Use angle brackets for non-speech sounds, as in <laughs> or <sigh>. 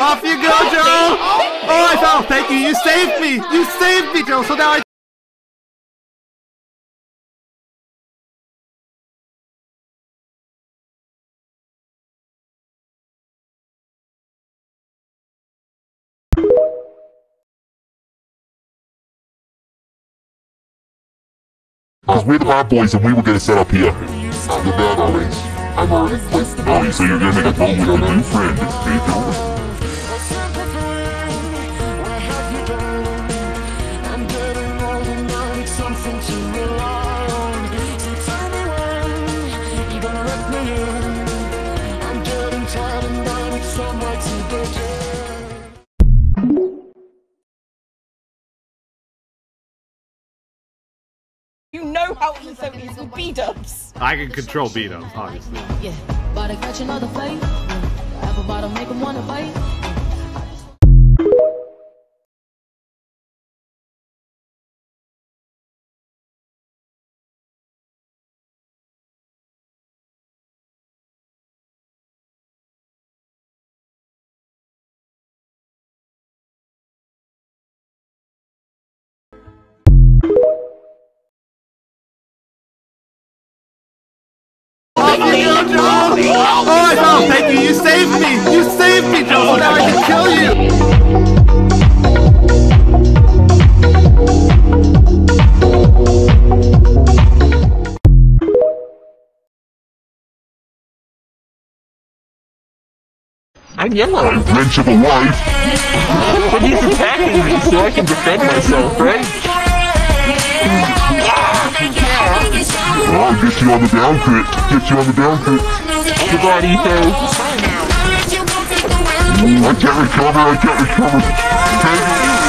Off you go, Joe! Oh, I fell. Thank you. You saved me. You saved me, Joe. So now I. Because we're the bad boys and we were gonna set up here. I'm the bad always. I'm already placed the body, so you're gonna make a deal with your new friend, Pedro. You know how easy it is with B-dubs. I can control beat ups, obviously. Yeah, body catch another fight. Yeah. Apple bottom make 'em wanna bite. Off you go, Joe! Oh, I fell. Thank you. You saved me. You saved me, Joe. Now I can kill you. I'm yellow. Wrench of a wife. But <laughs> he's attacking me so I can defend myself, right? Oh, get you on the down crit. Get you on the down crit. Goodbye, Etho. I can't recover. I can't recover.